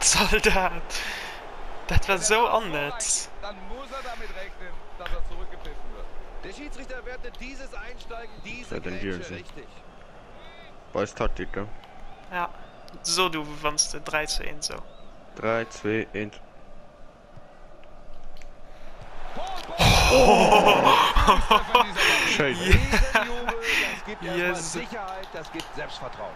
Soldat. Das war so unnütz. Dann muss er damit rechnen, dass er zurückgepfiffen wird. Der Schiedsrichter wertet dieses Einsteigen, diese Grätsche richtig. Weiß Taktik, gell? Ja. So, du wannst 3 zu 1 so. 3, 2, 1. Oh! Riesenjubel, das gibt Yes. Sicherheit, das gibt Selbstvertrauen.